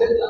completa.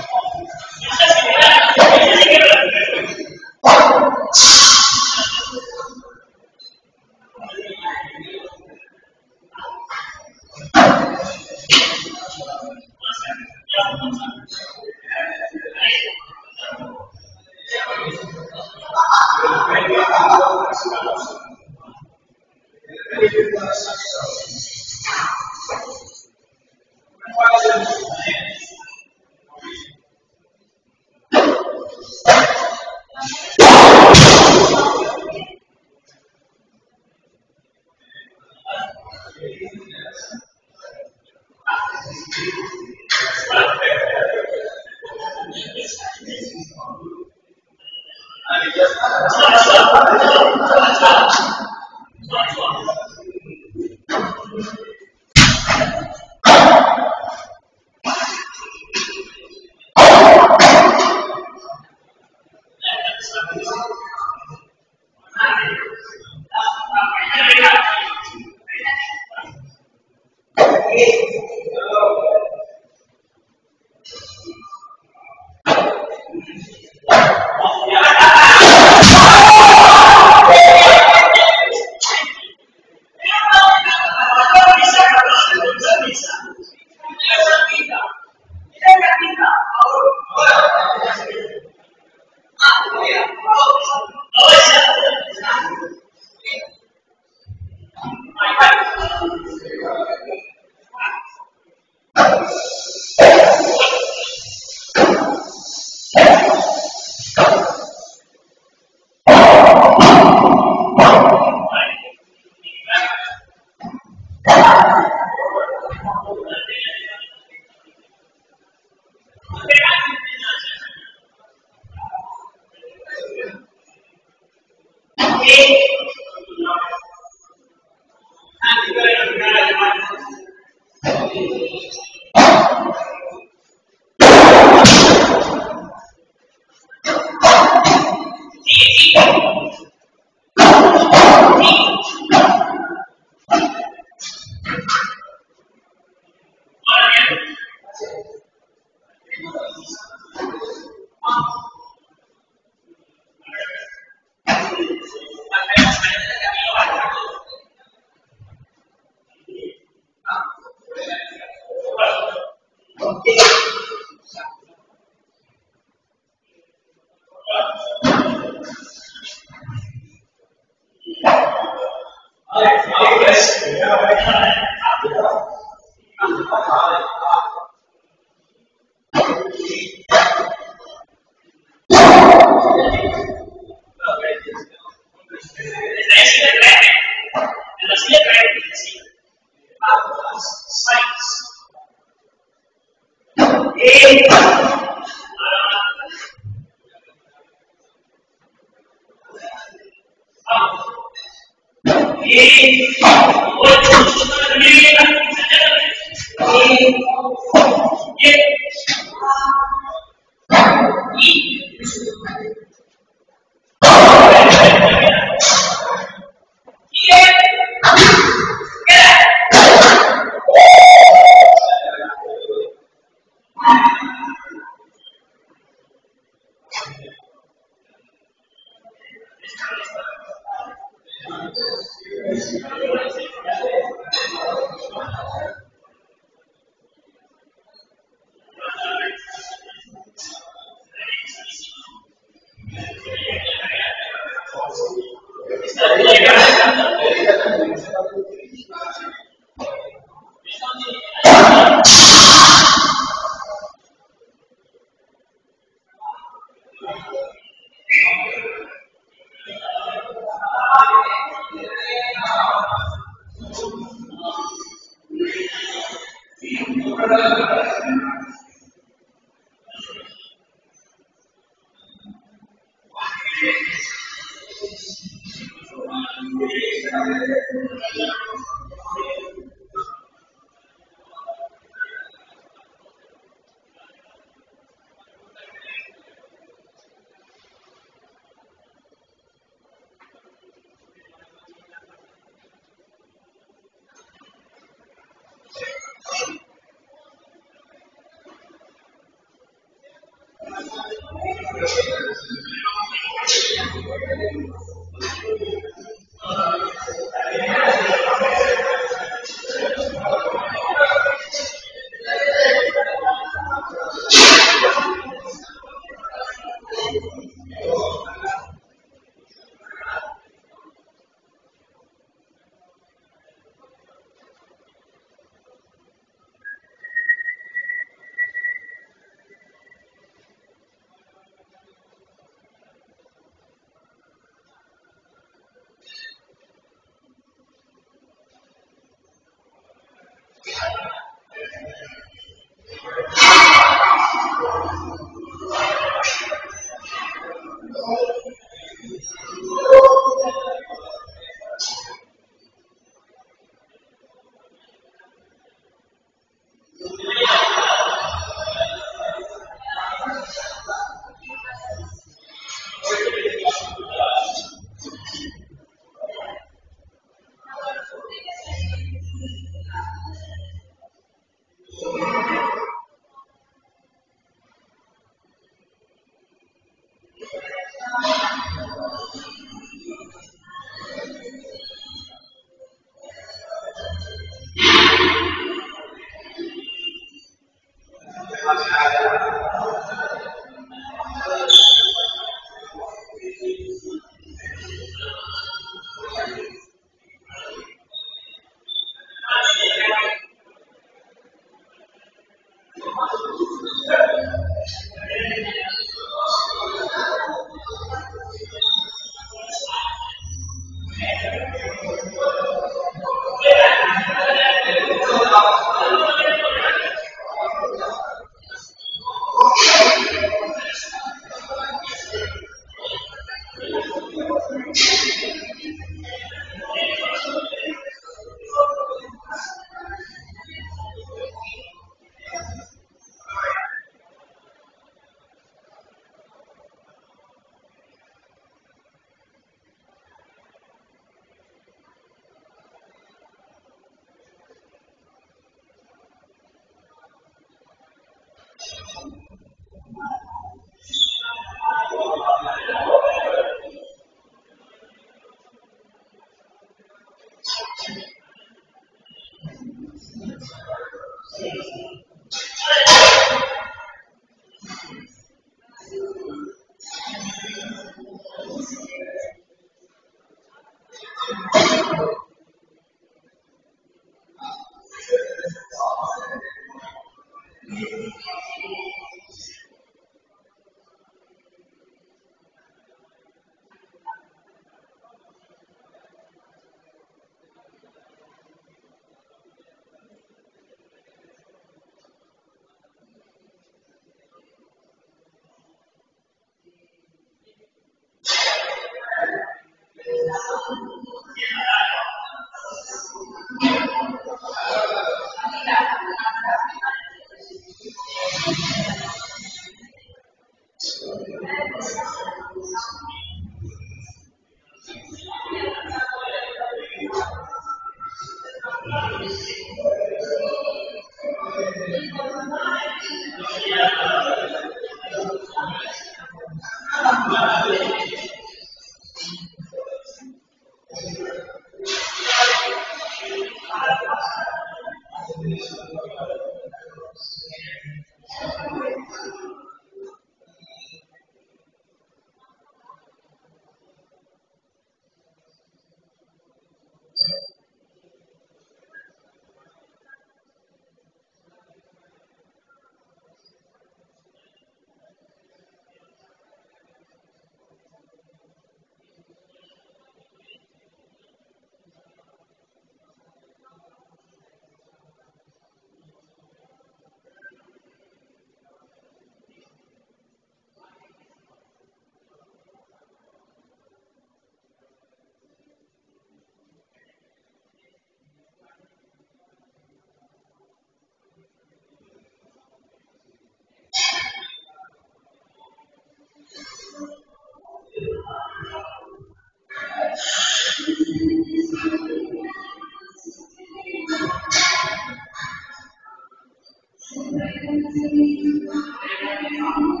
Thank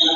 you.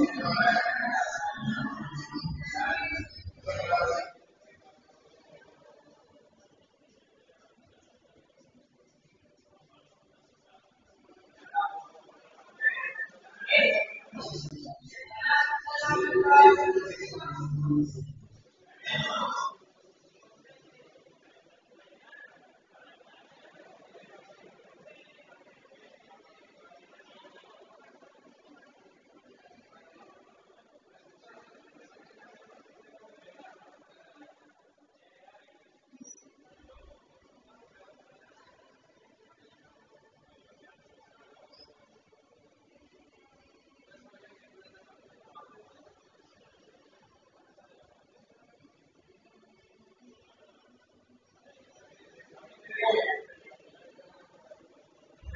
Yeah.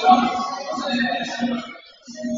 Thank you.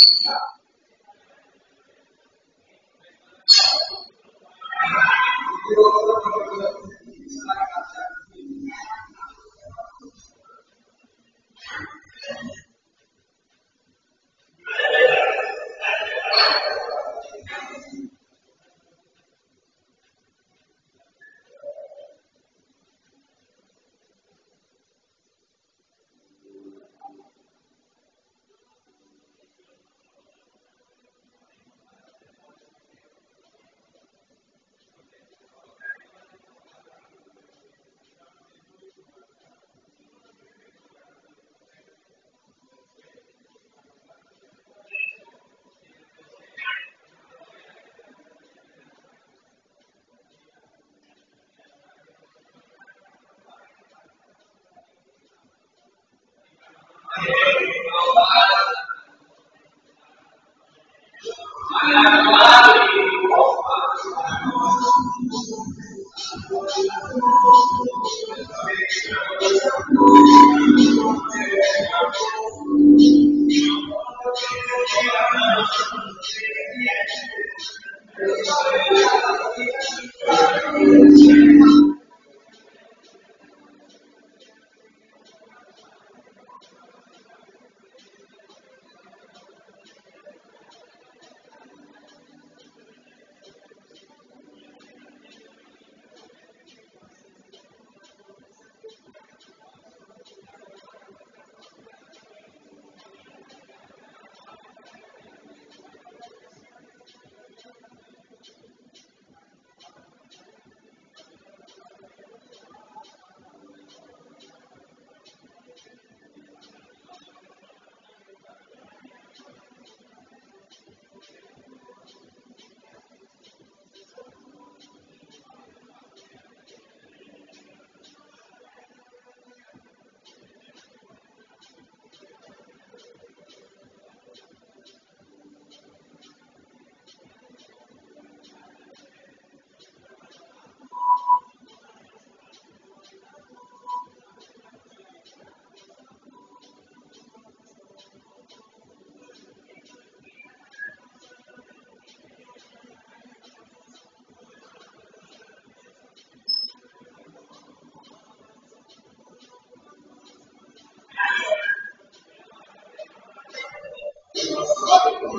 Thank you. Yeah.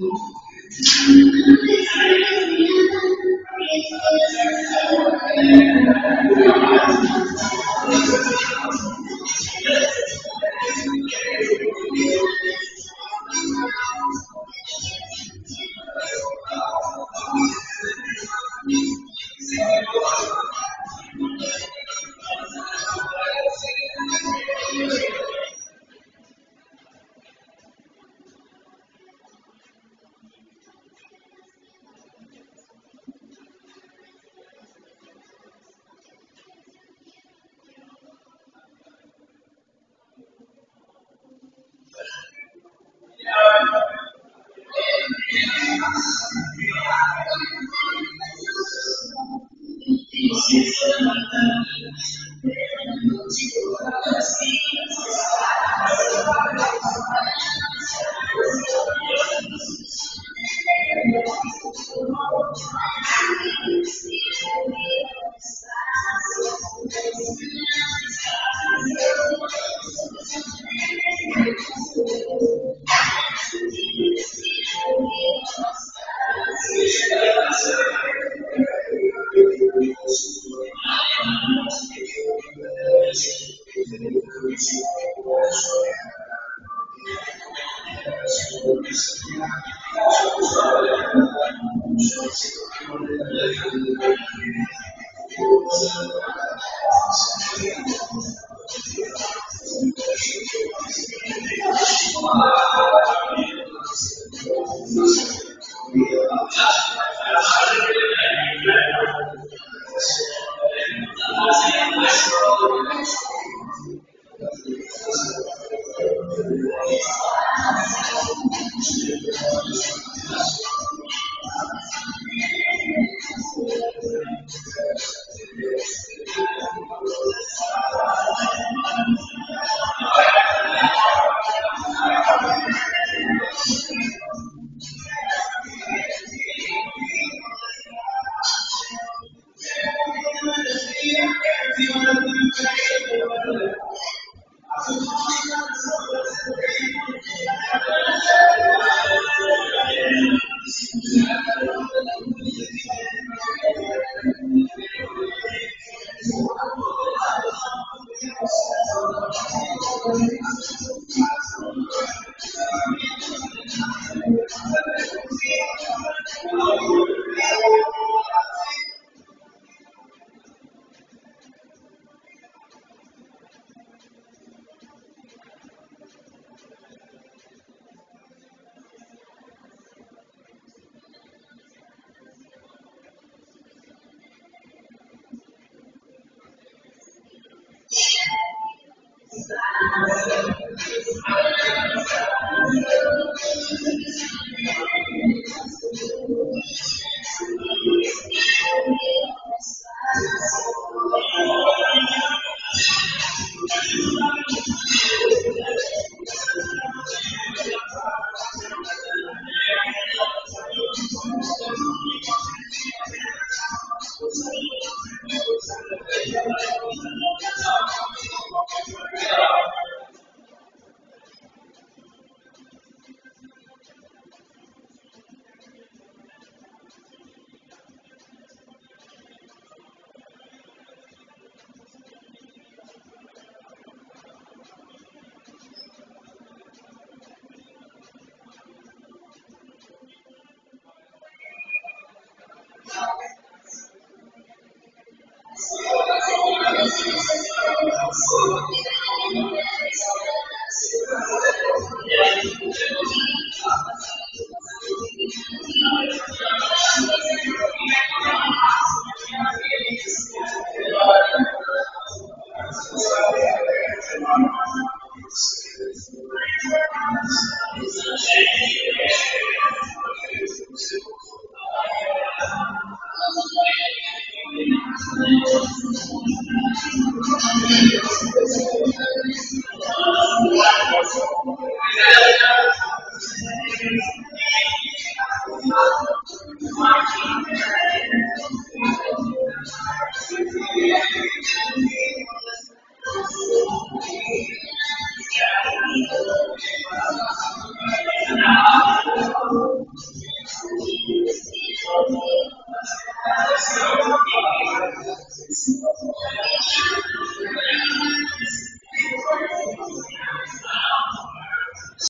Thank.